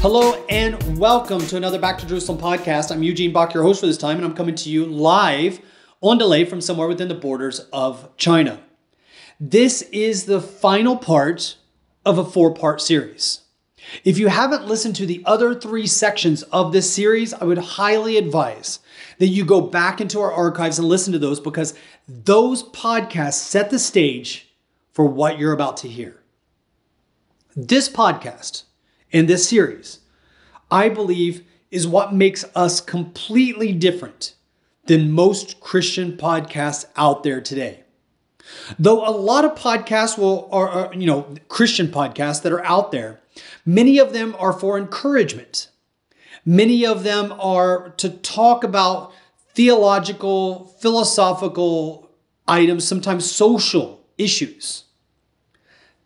Hello and welcome to another Back to Jerusalem podcast. I'm Eugene Bach, your host for this time, and I'm coming to you live on delay from somewhere within the borders of China. This is the final part of a four part series. If you haven't listened to the other three sections of this series, I would highly advise that you go back into our archives and listen to those because those podcasts set the stage for what you're about to hear. This podcast in this series, I believe, is what makes us completely different than most Christian podcasts out there today. Though a lot of podcasts will are, are, you know Christian podcasts that are out there, many of them are for encouragement. Many of them are to talk about theological, philosophical items, sometimes social issues.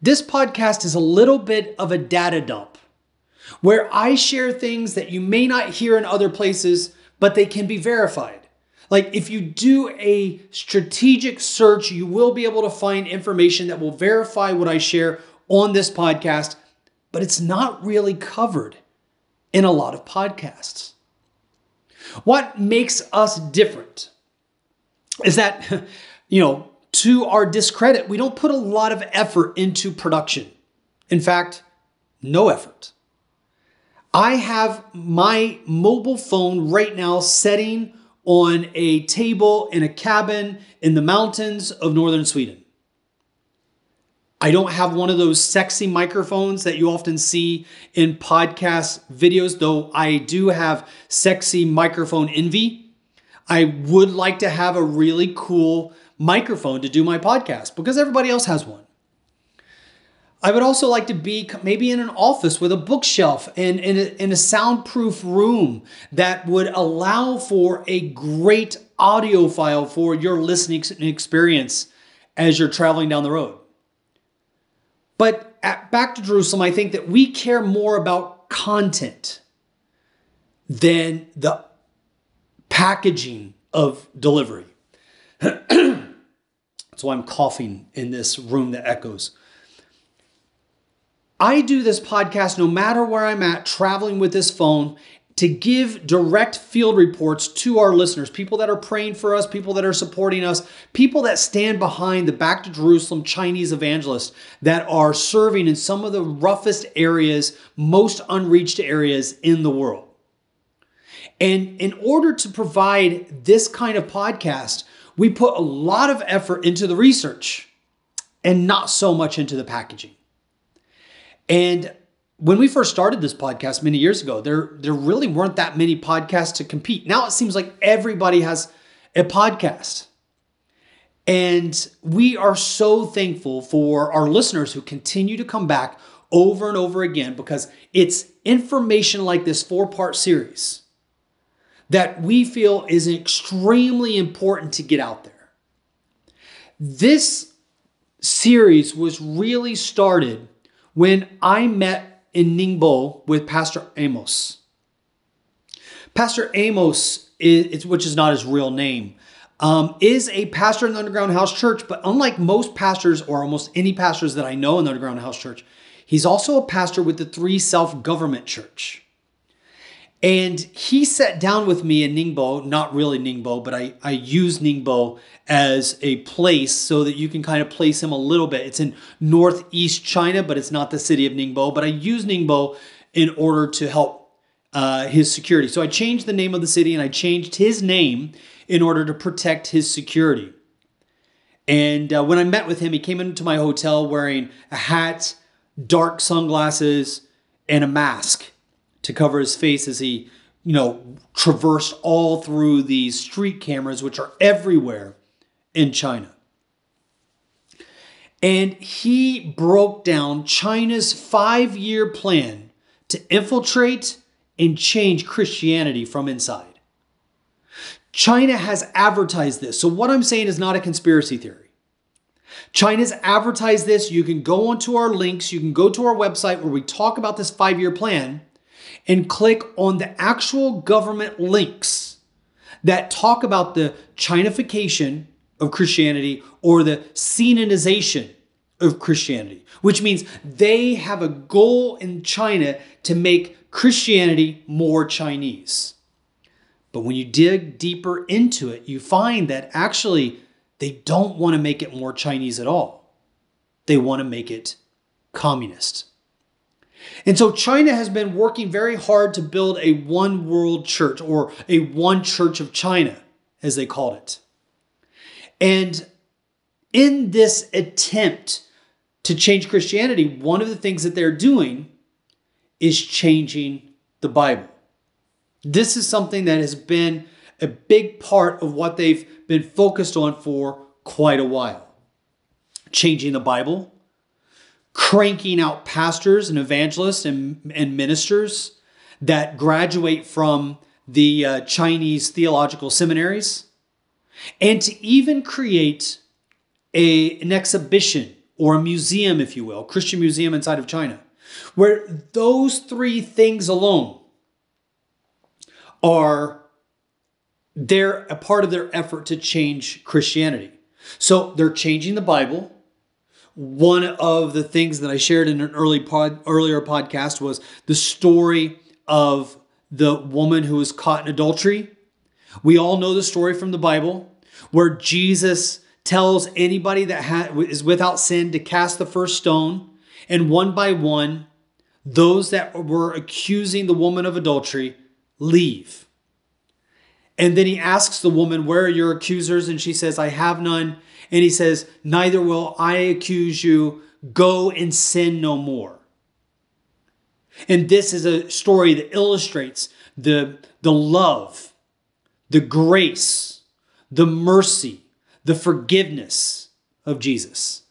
This podcast is a little bit of a data dump where I share things that you may not hear in other places, but they can be verified. Like if you do a strategic search, you will be able to find information that will verify what I share on this podcast, but it's not really covered in a lot of podcasts. What makes us different is that, you know, to our discredit, we don't put a lot of effort into production. In fact, no effort. I have my mobile phone right now setting on a table in a cabin in the mountains of northern Sweden. I don't have one of those sexy microphones that you often see in podcast videos, though I do have sexy microphone envy. I would like to have a really cool microphone to do my podcast because everybody else has one. I would also like to be maybe in an office with a bookshelf and in a, in a soundproof room that would allow for a great audio file for your listening experience as you're traveling down the road. But at Back to Jerusalem, I think that we care more about content than the packaging of delivery. That's why I'm coughing in this room that echoes. I do this podcast no matter where I'm at, traveling with this phone to give direct field reports to our listeners, people that are praying for us, people that are supporting us, people that stand behind the Back to Jerusalem Chinese evangelists that are serving in some of the roughest areas, most unreached areas in the world. And in order to provide this kind of podcast, we put a lot of effort into the research and not so much into the packaging. And when we first started this podcast many years ago, there there really weren't that many podcasts to compete. Now it seems like everybody has a podcast. And we are so thankful for our listeners who continue to come back over and over again because it's information like this four-part series that we feel is extremely important to get out there. This series was really started when I met in Ningbo with Pastor Amos. Pastor Amos, is, which is not his real name, um, is a pastor in the Underground House Church, but unlike most pastors or almost any pastors that I know in the Underground House Church, he's also a pastor with the Three Self Government Church. And he sat down with me in Ningbo, not really Ningbo, but I, I use Ningbo as a place so that you can kind of place him a little bit. It's in northeast China, but it's not the city of Ningbo. But I use Ningbo in order to help uh, his security. So I changed the name of the city and I changed his name in order to protect his security. And uh, when I met with him, he came into my hotel wearing a hat, dark sunglasses, and a mask to cover his face as he, you know, traversed all through these street cameras, which are everywhere in China. And he broke down China's five year plan to infiltrate and change Christianity from inside. China has advertised this. So, what I'm saying is not a conspiracy theory. China's advertised this. You can go onto our links, you can go to our website where we talk about this five year plan and click on the actual government links that talk about the Chinification of Christianity or the Sinanization of Christianity, which means they have a goal in China to make Christianity more Chinese. But when you dig deeper into it, you find that actually they don't want to make it more Chinese at all. They want to make it communist. And so China has been working very hard to build a one world church or a one church of China, as they called it. And in this attempt to change Christianity, one of the things that they're doing is changing the Bible. This is something that has been a big part of what they've been focused on for quite a while. Changing the Bible, cranking out pastors and evangelists and, and ministers that graduate from the uh, Chinese theological seminaries, and to even create a, an exhibition or a museum, if you will, Christian museum inside of China, where those three things alone are they're a part of their effort to change Christianity. So they're changing the Bible. One of the things that I shared in an early pod, earlier podcast was the story of the woman who was caught in adultery. We all know the story from the Bible where Jesus tells anybody that ha- is without sin to cast the first stone, and one by one, those that were accusing the woman of adultery leave. And then he asks the woman, Where are your accusers? And she says, I have none. And he says, Neither will I accuse you. Go and sin no more. And this is a story that illustrates the, the love, the grace, the mercy, the forgiveness of Jesus.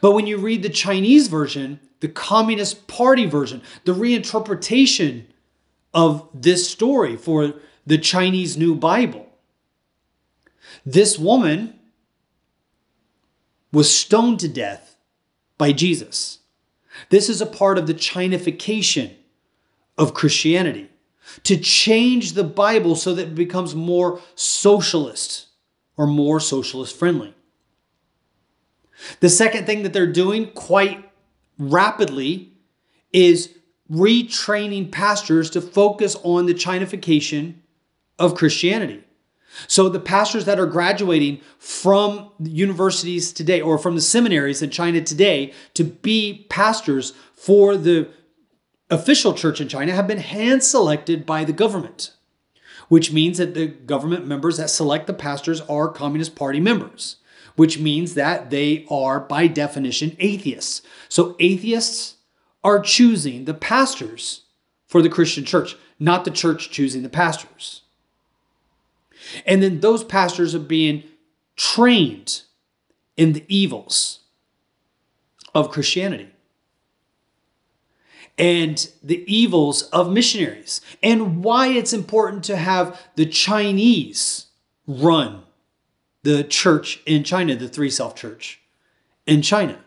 But when you read the Chinese version, the Communist Party version, the reinterpretation of this story for the Chinese New Bible, this woman was stoned to death by Jesus. This is a part of the Chinification of Christianity to change the Bible so that it becomes more socialist or more socialist friendly. The second thing that they're doing quite rapidly is retraining pastors to focus on the Chinification of Christianity. So the pastors that are graduating from universities today or from the seminaries in China today to be pastors for the official church in China have been hand selected by the government which means that the government members that select the pastors are Communist Party members, which means that they are, by definition, atheists. So atheists are choosing the pastors for the Christian church, not the church choosing the pastors. And then those pastors are being trained in the evils of Christianity and the evils of missionaries and why it's important to have the Chinese run the church in China, the Three Self Church in China.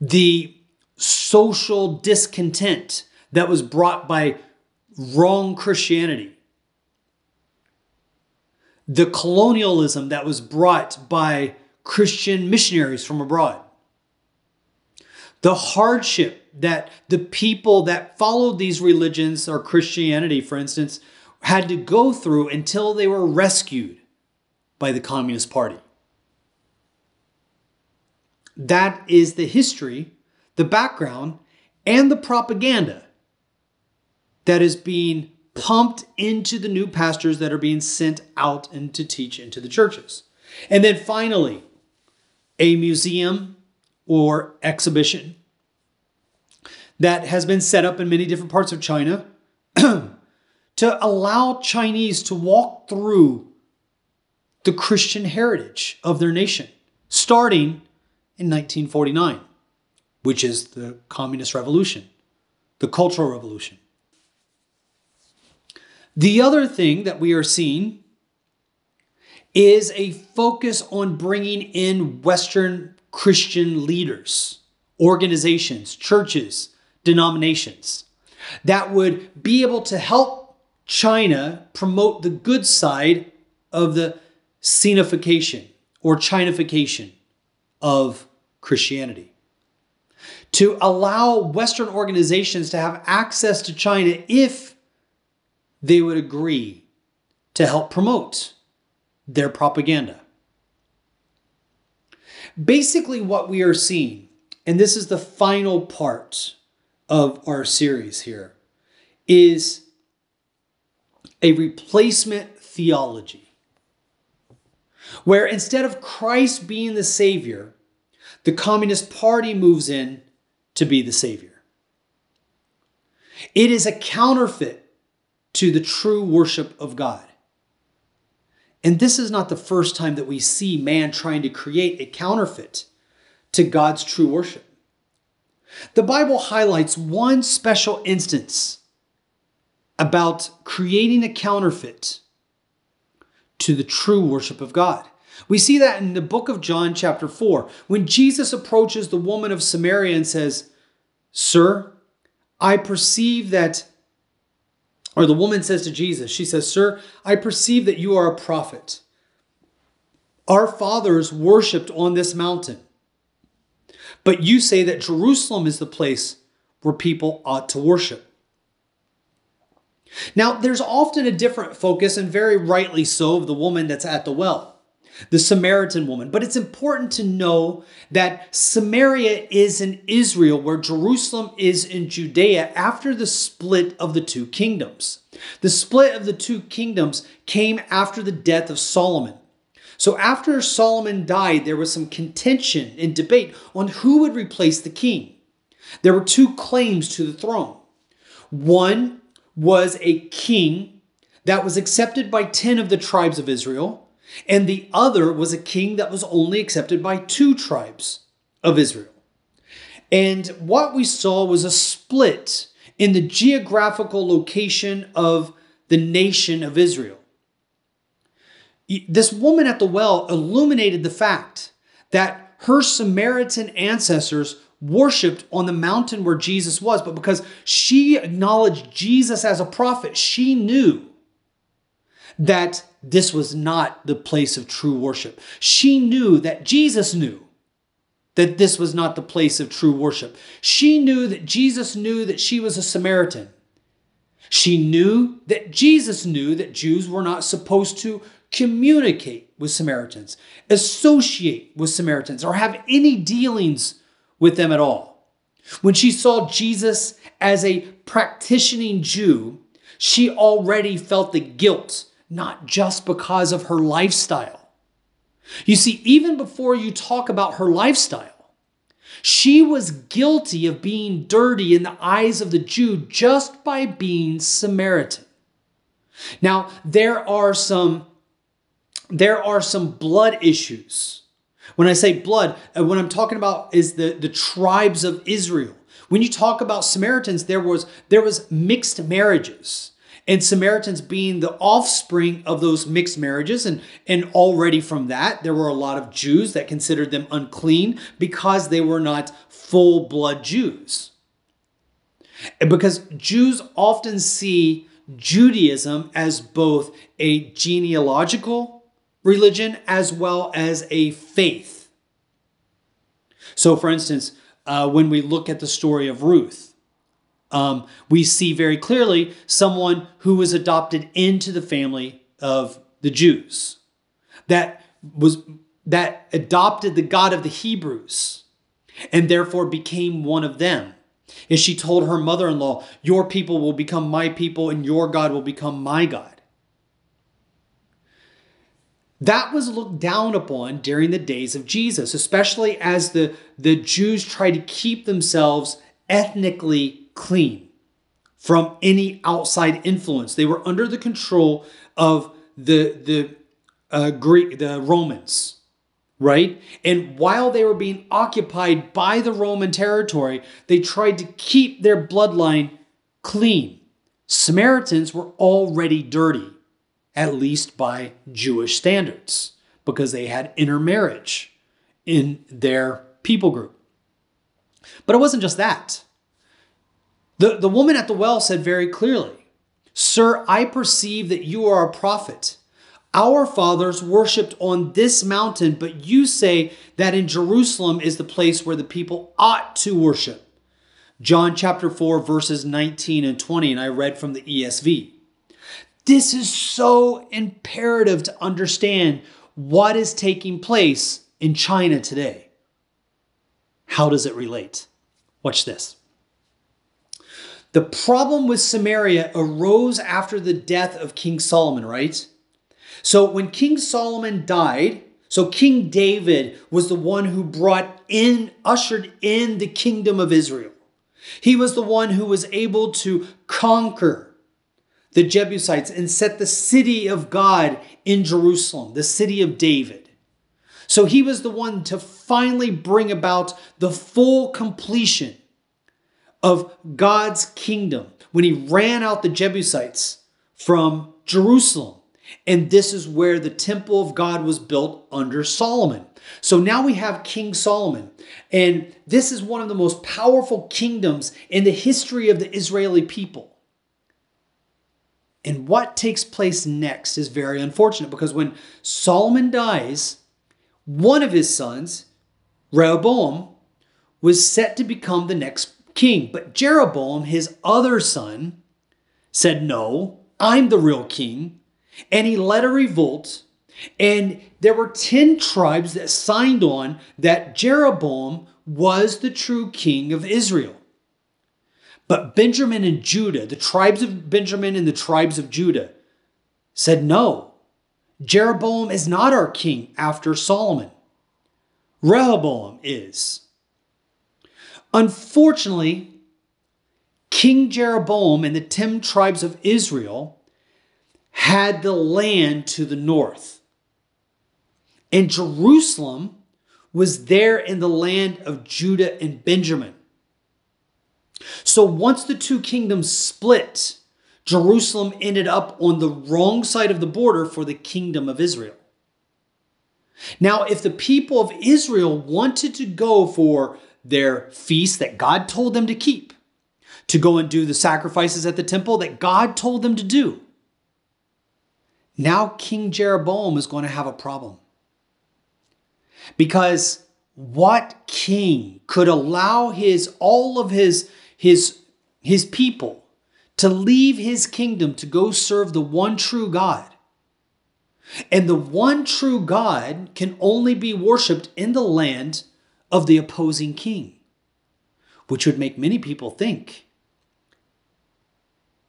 The social discontent that was brought by wrong Christianity. The colonialism that was brought by Christian missionaries from abroad the hardship that the people that followed these religions or Christianity, for instance, had to go through until they were rescued by the Communist Party. That is the history, the background, and the propaganda that is being pumped into the new pastors that are being sent out and to teach into the churches. And then finally, a museum or exhibition that has been set up in many different parts of China to allow Chinese to walk through the Christian heritage of their nation, starting in 1949, which is the Communist Revolution, the Cultural Revolution. The other thing that we are seeing is a focus on bringing in Western Christian leaders, organizations, churches, denominations that would be able to help China promote the good side of the sinification or Chinification of Christianity. To allow Western organizations to have access to China if they would agree to help promote their propaganda. Basically, what we are seeing, and this is the final part of our series here, is a replacement theology. Where instead of Christ being the Savior, the Communist Party moves in to be the Savior. It is a counterfeit to the true worship of God. And this is not the first time that we see man trying to create a counterfeit to God's true worship. The Bible highlights one special instance about creating a counterfeit to the true worship of God. We see that in the book of John, chapter 4, when Jesus approaches the woman of Samaria and says, Sir, I perceive that, or the woman says to Jesus, she says, Sir, I perceive that you are a prophet. Our fathers worshiped on this mountain, but you say that Jerusalem is the place where people ought to worship. Now, there's often a different focus, and very rightly so, of the woman that's at the well the Samaritan woman. But it's important to know that Samaria is in Israel, where Jerusalem is in Judea after the split of the two kingdoms. The split of the two kingdoms came after the death of Solomon. So after Solomon died, there was some contention and debate on who would replace the king. There were two claims to the throne. One was a king that was accepted by 10 of the tribes of Israel and the other was a king that was only accepted by two tribes of Israel. And what we saw was a split in the geographical location of the nation of Israel. This woman at the well illuminated the fact that her Samaritan ancestors worshiped on the mountain where Jesus was, but because she acknowledged Jesus as a prophet, she knew that this was not the place of true worship. She knew that Jesus knew that this was not the place of true worship. She knew that Jesus knew that she was a Samaritan. She knew that Jesus knew that Jews were not supposed to communicate with Samaritans, associate with Samaritans, or have any dealings with them at all. When she saw Jesus as a practicing Jew, she already felt the guilt not just because of her lifestyle. You see, even before you talk about her lifestyle, she was guilty of being dirty in the eyes of the Jew just by being Samaritan. Now, there are some there are some blood issues. When I say blood, uh, what I'm talking about is the, the tribes of Israel. When you talk about Samaritans, there was there was mixed marriages and Samaritans being the offspring of those mixed marriages. And, and already from that, there were a lot of Jews that considered them unclean because they were not full blood Jews. Because Jews often see Judaism as both a genealogical religion as well as a faith. So, for instance, uh, when we look at the story of Ruth, um, we see very clearly someone who was adopted into the family of the Jews that was that adopted the God of the Hebrews and therefore became one of them. And she told her mother in law, Your people will become my people, and your God will become my God. That was looked down upon during the days of Jesus, especially as the, the Jews tried to keep themselves ethnically clean from any outside influence. They were under the control of the the uh, Greek, the Romans, right? And while they were being occupied by the Roman territory, they tried to keep their bloodline clean. Samaritans were already dirty, at least by Jewish standards, because they had intermarriage in their people group. But it wasn't just that. The, the woman at the well said very clearly, Sir, I perceive that you are a prophet. Our fathers worshipped on this mountain, but you say that in Jerusalem is the place where the people ought to worship. John chapter 4, verses 19 and 20, and I read from the ESV. This is so imperative to understand what is taking place in China today. How does it relate? Watch this. The problem with Samaria arose after the death of King Solomon, right? So when King Solomon died, so King David was the one who brought in, ushered in the kingdom of Israel. He was the one who was able to conquer the Jebusites and set the city of God in Jerusalem, the city of David. So he was the one to finally bring about the full completion of God's kingdom when he ran out the Jebusites from Jerusalem. And this is where the temple of God was built under Solomon. So now we have King Solomon. And this is one of the most powerful kingdoms in the history of the Israeli people. And what takes place next is very unfortunate because when Solomon dies, one of his sons, Rehoboam, was set to become the next king. But Jeroboam, his other son, said, No, I'm the real king. And he led a revolt. And there were 10 tribes that signed on that Jeroboam was the true king of Israel. But Benjamin and Judah, the tribes of Benjamin and the tribes of Judah, said, No, Jeroboam is not our king after Solomon. Rehoboam is. Unfortunately, King Jeroboam and the 10 tribes of Israel had the land to the north. And Jerusalem was there in the land of Judah and Benjamin. So once the two kingdoms split, Jerusalem ended up on the wrong side of the border for the kingdom of Israel. Now, if the people of Israel wanted to go for their feast that God told them to keep, to go and do the sacrifices at the temple that God told them to do, now King Jeroboam is going to have a problem. Because what king could allow his all of his his his people to leave his kingdom to go serve the one true God. And the one true God can only be worshiped in the land of the opposing king, which would make many people think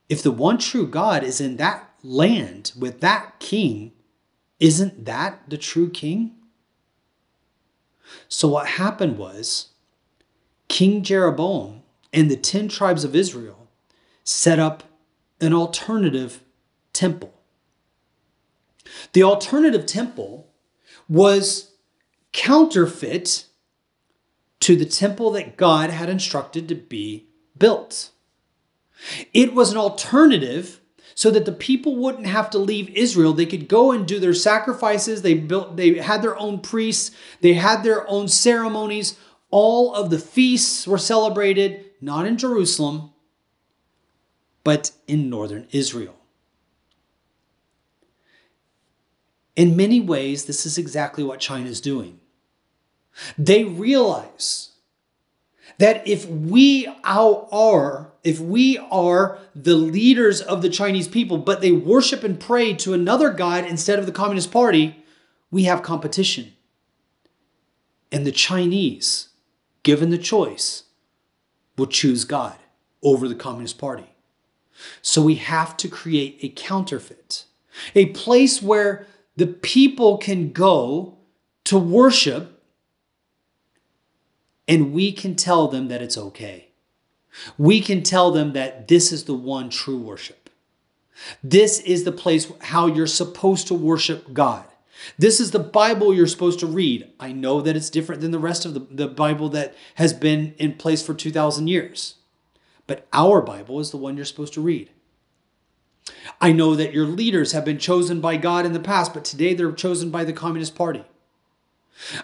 if the one true God is in that land with that king, isn't that the true king? So, what happened was King Jeroboam and the 10 tribes of Israel set up an alternative temple. The alternative temple was counterfeit to the temple that God had instructed to be built. It was an alternative so that the people wouldn't have to leave Israel. They could go and do their sacrifices. They built they had their own priests, they had their own ceremonies. All of the feasts were celebrated not in Jerusalem, but in northern Israel. In many ways, this is exactly what China is doing. They realize that if we are if we are the leaders of the Chinese people, but they worship and pray to another god instead of the Communist Party, we have competition. And the Chinese, given the choice, will choose God over the Communist Party. So we have to create a counterfeit, a place where the people can go to worship and we can tell them that it's okay. We can tell them that this is the one true worship. This is the place how you're supposed to worship God. This is the Bible you're supposed to read. I know that it's different than the rest of the, the Bible that has been in place for 2,000 years, but our Bible is the one you're supposed to read. I know that your leaders have been chosen by God in the past, but today they're chosen by the Communist Party.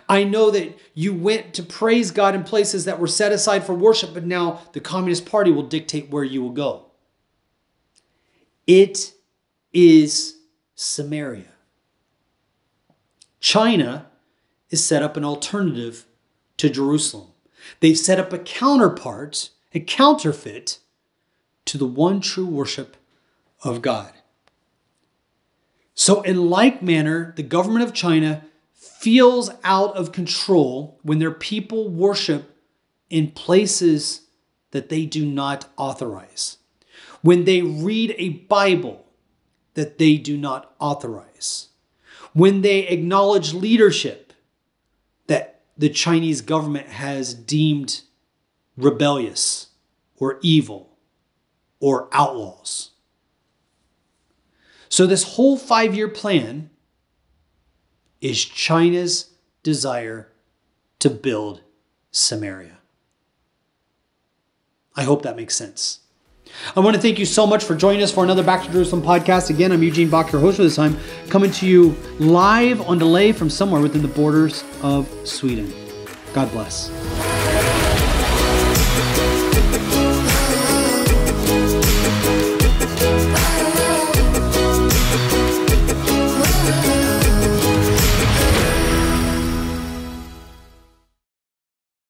I know that you went to praise God in places that were set aside for worship, but now the Communist Party will dictate where you will go. It is Samaria. China is set up an alternative to Jerusalem. They've set up a counterpart, a counterfeit to the one true worship of God. So, in like manner, the government of China feels out of control when their people worship in places that they do not authorize, when they read a Bible that they do not authorize, when they acknowledge leadership that the Chinese government has deemed rebellious or evil or outlaws. So, this whole five year plan is China's desire to build Samaria. I hope that makes sense. I want to thank you so much for joining us for another Back to Jerusalem podcast. Again, I'm Eugene Bach, your host for this time, coming to you live on delay from somewhere within the borders of Sweden. God bless.